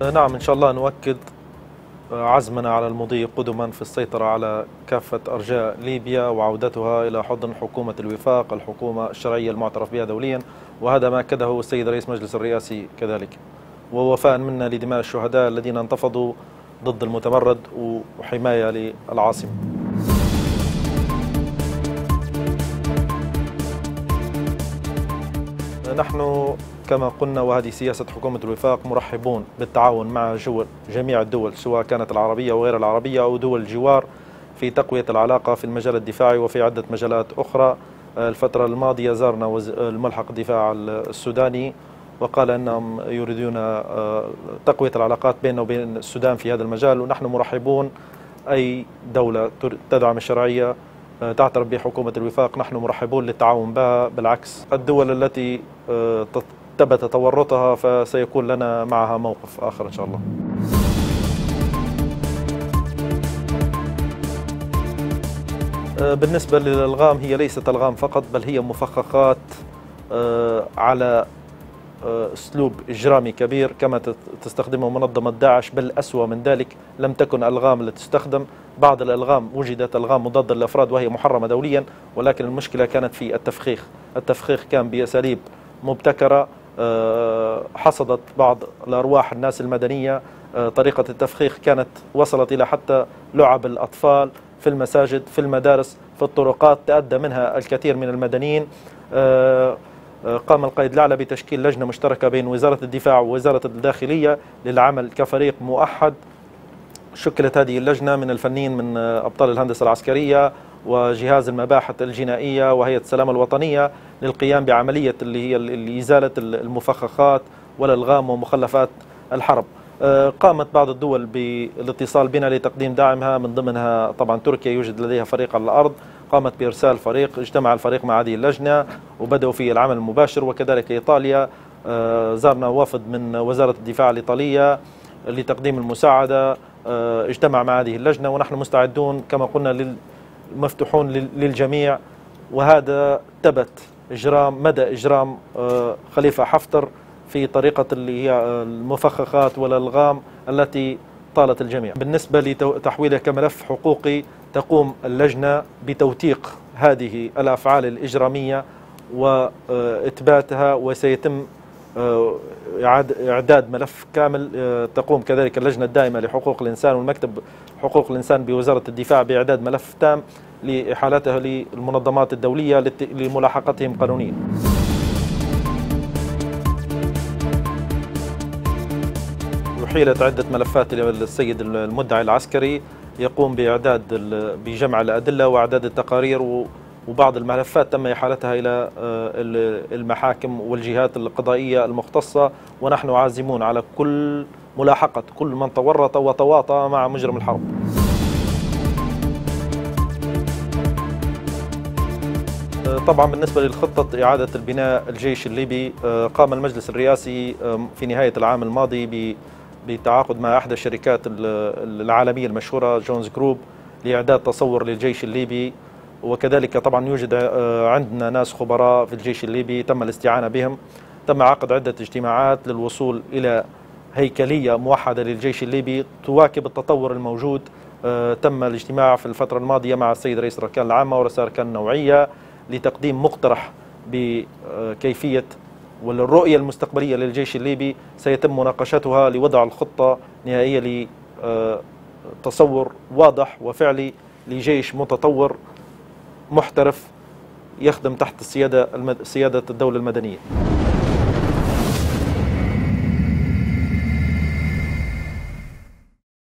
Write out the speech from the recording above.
نعم إن شاء الله نؤكد عزمنا على المضي قدما في السيطرة على كافة أرجاء ليبيا وعودتها إلى حضن حكومة الوفاق الحكومة الشرعية المعترف بها دوليا وهذا ما أكده السيد رئيس مجلس الرئاسي كذلك. ووفاء منا لدماء الشهداء الذين انتفضوا ضد المتمرد وحماية للعاصمة. نحن كما قلنا وهذه سياسة حكومة الوفاق مرحبون بالتعاون مع جميع الدول سواء كانت العربية وغير العربية أو دول الجوار في تقوية العلاقة في المجال الدفاعي وفي عدة مجالات أخرى. الفترة الماضية زارنا الملحق الدفاع السوداني وقال أنهم يريدون آه، تقوية العلاقات بيننا وبين السودان في هذا المجال ونحن مرحبون. أي دولة تدعم الشرعية آه، تعترف بحكومة الوفاق نحن مرحبون للتعاون بها. بالعكس الدول التي آه، ثبت تورطها فسيكون لنا معها موقف آخر إن شاء الله. بالنسبة للألغام هي ليست ألغام فقط بل هي مفخخات على آه، أسلوب إجرامي كبير كما تستخدمه منظمة داعش بل أسوأ من ذلك لم تكن ألغام التي تستخدم بعض الألغام وجدت ألغام مضادة للأفراد وهي محرمة دوليا ولكن المشكلة كانت في التفخيخ. التفخيخ كان بأساليب مبتكرة آه، حصدت بعض الأرواح الناس المدنية آه، طريقة التفخيخ كانت وصلت إلى حتى لعب الأطفال في المساجد في المدارس في الطرقات تأدى منها الكثير من المدنيين. قام القائد الأعلى بتشكيل لجنة مشتركة بين وزارة الدفاع ووزارة الداخلية للعمل كفريق موحد شكلت هذه اللجنة من الفنيين من أبطال الهندسة العسكرية وجهاز المباحث الجنائية وهيئة السلامة الوطنية للقيام بعملية اللي هي إزالة المفخخات والألغام ومخلفات الحرب. آه، قامت بعض الدول بالاتصال بنا لتقديم دعمها. من ضمنها طبعا تركيا يوجد لديها فريق على الأرض. قامت بإرسال فريق. اجتمع الفريق مع هذه اللجنة وبدأوا في العمل المباشر. وكذلك إيطاليا آه، زارنا وفد من وزارة الدفاع الإيطالية لتقديم المساعدة. آه، اجتمع مع هذه اللجنة. ونحن مستعدون كما قلنا مفتوحون للجميع. وهذا ثبت إجرام مدى إجرام خليفة حفتر في طريقة اللي هي المفخخات والألغام التي طالت الجميع. بالنسبة لتحويله كملف حقوقي تقوم اللجنة بتوثيق هذه الأفعال الإجرامية وإثباتها وسيتم آه، إعداد ملف كامل آه، تقوم كذلك اللجنة الدائمة لحقوق الإنسان والمكتب حقوق الإنسان بوزارة الدفاع بإعداد ملف تام لإحالته للمنظمات الدولية لملاحقتهم قانونيا. أحيلت عدة ملفات للسيد المدعي العسكري يقوم بإعداد بجمع الأدلة وإعداد التقارير وبعض الملفات تم إحالتها إلى آه، المحاكم والجهات القضائية المختصة ونحن عازمون على كل ملاحقة كل من تورط وتواطى مع مجرم الحرب. آه، طبعا بالنسبة للخطة إعادة البناء الجيش الليبي آه، قام المجلس الرئاسي في نهاية العام الماضي بالتعاقد مع إحدى الشركات العالمية المشهورة Jones Group لإعداد تصور للجيش الليبي. وكذلك طبعا يوجد آه، عندنا ناس خبراء في الجيش الليبي تم الاستعانة بهم تم عقد عدة اجتماعات للوصول إلى هيكلية موحدة للجيش الليبي تواكب التطور الموجود. آه، تم الاجتماع في الفترة الماضية مع السيد رئيس الاركان العامه ورئيس الاركان النوعيه لتقديم مقترح بكيفية والرؤية المستقبلية للجيش الليبي. سيتم مناقشتها لوضع الخطة نهائية لتصور واضح وفعلي لجيش متطور. محترف يخدم تحت السيادة السيادة الدولة المدنية.